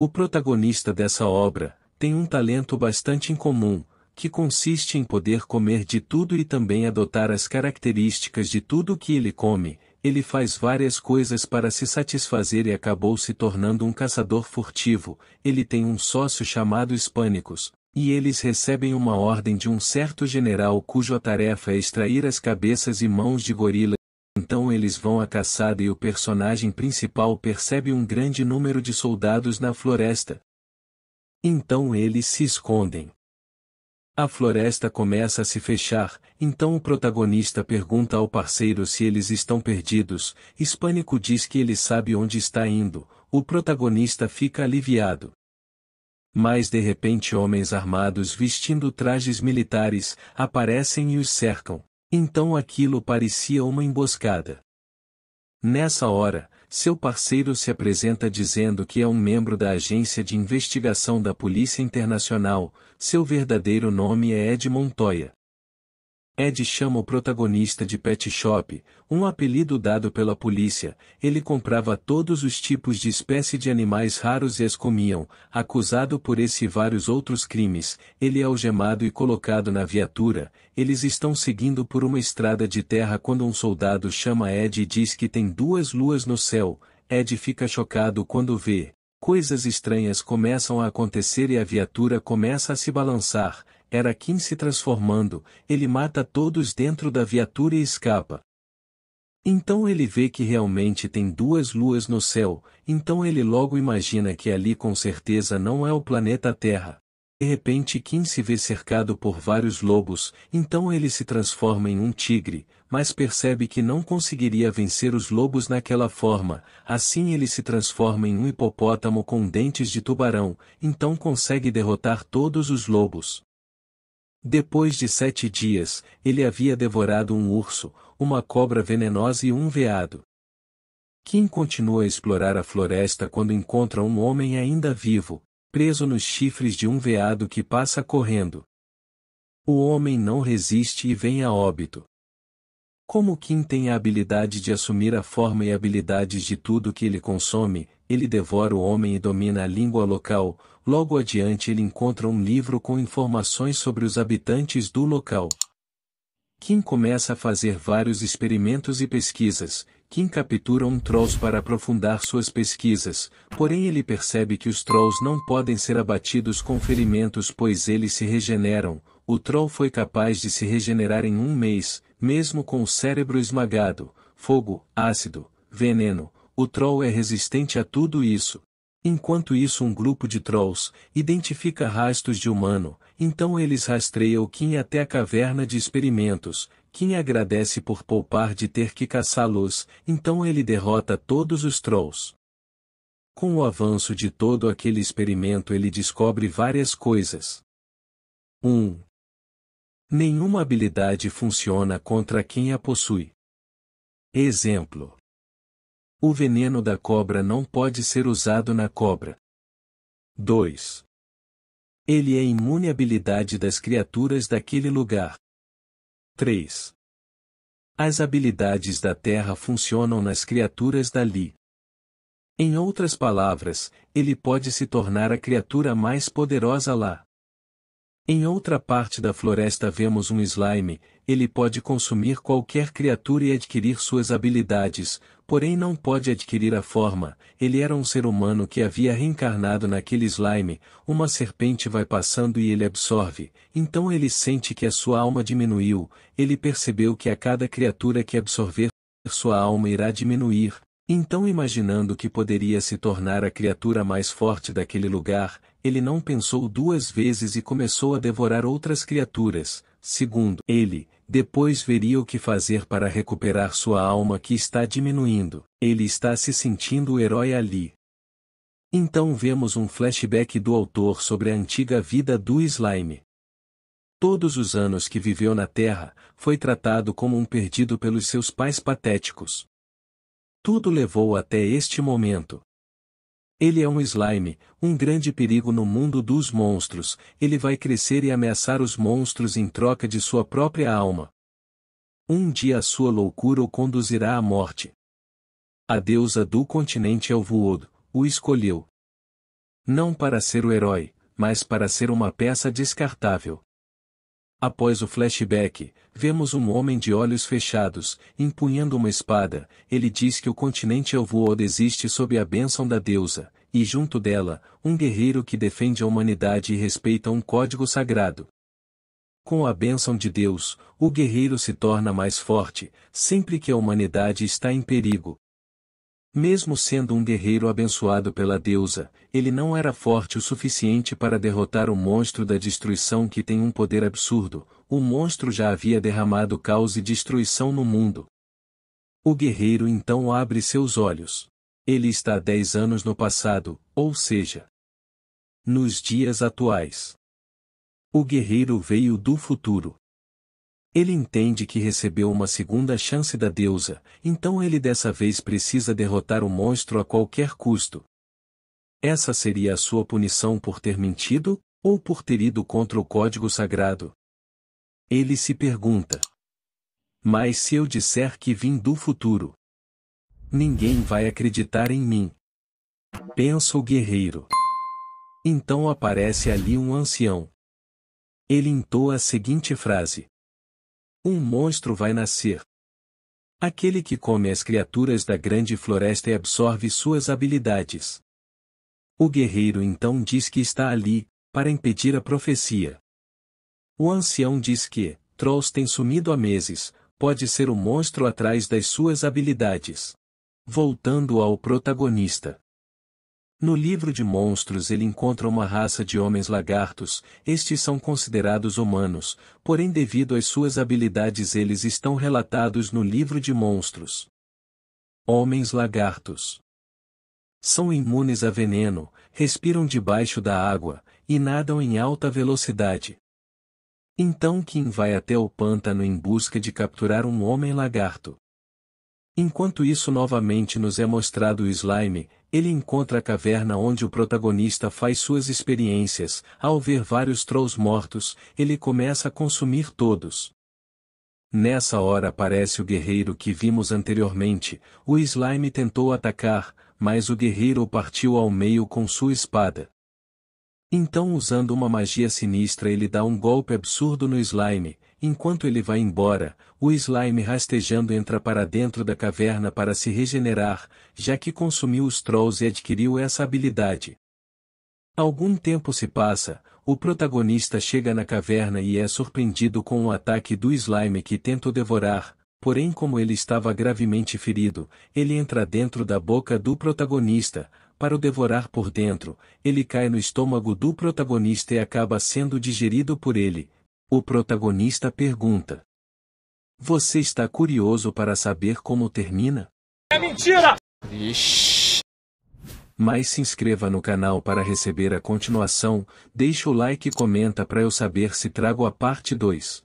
O protagonista dessa obra tem um talento bastante incomum, que consiste em poder comer de tudo e também adotar as características de tudo que ele come. Ele faz várias coisas para se satisfazer e acabou se tornando um caçador furtivo. Ele tem um sócio chamado Hispânicos, e eles recebem uma ordem de um certo general cuja tarefa é extrair as cabeças e mãos de gorila. Então eles vão à caçada e o personagem principal percebe um grande número de soldados na floresta. Então eles se escondem. A floresta começa a se fechar, então o protagonista pergunta ao parceiro se eles estão perdidos. Hispânico diz que ele sabe onde está indo, o protagonista fica aliviado. Mas de repente homens armados vestindo trajes militares aparecem e os cercam. Então aquilo parecia uma emboscada. Nessa hora, seu parceiro se apresenta dizendo que é um membro da agência de investigação da Polícia Internacional, seu verdadeiro nome é Ed Montoya. Ed chama o protagonista de Pet Shop, um apelido dado pela polícia. Ele comprava todos os tipos de espécie de animais raros e as comiam. Acusado por esse e vários outros crimes, ele é algemado e colocado na viatura. Eles estão seguindo por uma estrada de terra quando um soldado chama Ed e diz que tem duas luas no céu. Ed fica chocado quando vê. Coisas estranhas começam a acontecer e a viatura começa a se balançar era Kim se transformando, ele mata todos dentro da viatura e escapa. Então ele vê que realmente tem duas luas no céu, então ele logo imagina que ali com certeza não é o planeta Terra. De repente Kim se vê cercado por vários lobos, então ele se transforma em um tigre, mas percebe que não conseguiria vencer os lobos naquela forma, assim ele se transforma em um hipopótamo com dentes de tubarão, então consegue derrotar todos os lobos. Depois de sete dias, ele havia devorado um urso, uma cobra venenosa e um veado. Kim continua a explorar a floresta quando encontra um homem ainda vivo, preso nos chifres de um veado que passa correndo. O homem não resiste e vem a óbito. Como Kim tem a habilidade de assumir a forma e habilidades de tudo que ele consome, ele devora o homem e domina a língua local, Logo adiante ele encontra um livro com informações sobre os habitantes do local. Kim começa a fazer vários experimentos e pesquisas. Kim captura um Trolls para aprofundar suas pesquisas, porém ele percebe que os Trolls não podem ser abatidos com ferimentos pois eles se regeneram. O Troll foi capaz de se regenerar em um mês, mesmo com o cérebro esmagado. Fogo, ácido, veneno. O Troll é resistente a tudo isso, Enquanto isso um grupo de trolls identifica rastros de humano, então eles rastreiam Kim até a caverna de experimentos. Kim agradece por poupar de ter que caçá-los, então ele derrota todos os trolls. Com o avanço de todo aquele experimento ele descobre várias coisas. 1. Um, nenhuma habilidade funciona contra quem a possui. Exemplo. O veneno da cobra não pode ser usado na cobra. 2. Ele é imune à habilidade das criaturas daquele lugar. 3. As habilidades da terra funcionam nas criaturas dali. Em outras palavras, ele pode se tornar a criatura mais poderosa lá. Em outra parte da floresta vemos um slime, ele pode consumir qualquer criatura e adquirir suas habilidades, porém não pode adquirir a forma, ele era um ser humano que havia reencarnado naquele slime, uma serpente vai passando e ele absorve, então ele sente que a sua alma diminuiu, ele percebeu que a cada criatura que absorver, sua alma irá diminuir, então imaginando que poderia se tornar a criatura mais forte daquele lugar, ele não pensou duas vezes e começou a devorar outras criaturas. Segundo ele, depois veria o que fazer para recuperar sua alma que está diminuindo. Ele está se sentindo o herói ali. Então vemos um flashback do autor sobre a antiga vida do slime. Todos os anos que viveu na Terra, foi tratado como um perdido pelos seus pais patéticos. Tudo levou até este momento. Ele é um slime, um grande perigo no mundo dos monstros, ele vai crescer e ameaçar os monstros em troca de sua própria alma. Um dia a sua loucura o conduzirá à morte. A deusa do continente Elvood o escolheu. Não para ser o herói, mas para ser uma peça descartável. Após o flashback, vemos um homem de olhos fechados, empunhando uma espada, ele diz que o continente Elvood existe sob a bênção da deusa, e junto dela, um guerreiro que defende a humanidade e respeita um código sagrado. Com a bênção de Deus, o guerreiro se torna mais forte, sempre que a humanidade está em perigo, mesmo sendo um guerreiro abençoado pela deusa, ele não era forte o suficiente para derrotar o monstro da destruição que tem um poder absurdo, o monstro já havia derramado caos e destruição no mundo. O guerreiro então abre seus olhos. Ele está dez anos no passado, ou seja, nos dias atuais. O guerreiro veio do futuro. Ele entende que recebeu uma segunda chance da deusa, então ele dessa vez precisa derrotar o monstro a qualquer custo. Essa seria a sua punição por ter mentido, ou por ter ido contra o código sagrado? Ele se pergunta. Mas se eu disser que vim do futuro, ninguém vai acreditar em mim. Pensa o guerreiro. Então aparece ali um ancião. Ele entoa a seguinte frase: um monstro vai nascer. Aquele que come as criaturas da grande floresta e absorve suas habilidades. O guerreiro então diz que está ali, para impedir a profecia. O ancião diz que, Trolls tem sumido há meses, pode ser o monstro atrás das suas habilidades. Voltando ao protagonista. No livro de monstros ele encontra uma raça de homens lagartos, estes são considerados humanos, porém devido às suas habilidades eles estão relatados no livro de monstros. Homens lagartos. São imunes a veneno, respiram debaixo da água, e nadam em alta velocidade. Então Kim vai até o pântano em busca de capturar um homem lagarto. Enquanto isso novamente nos é mostrado o slime, ele encontra a caverna onde o protagonista faz suas experiências, ao ver vários trolls mortos, ele começa a consumir todos. Nessa hora aparece o guerreiro que vimos anteriormente, o slime tentou atacar, mas o guerreiro o partiu ao meio com sua espada. Então usando uma magia sinistra ele dá um golpe absurdo no slime, Enquanto ele vai embora, o slime rastejando entra para dentro da caverna para se regenerar, já que consumiu os trolls e adquiriu essa habilidade. Algum tempo se passa, o protagonista chega na caverna e é surpreendido com o ataque do slime que tenta devorar, porém como ele estava gravemente ferido, ele entra dentro da boca do protagonista, para o devorar por dentro, ele cai no estômago do protagonista e acaba sendo digerido por ele, o protagonista pergunta. Você está curioso para saber como termina? É mentira! Ixi. Mas se inscreva no canal para receber a continuação, deixa o like e comenta para eu saber se trago a parte 2.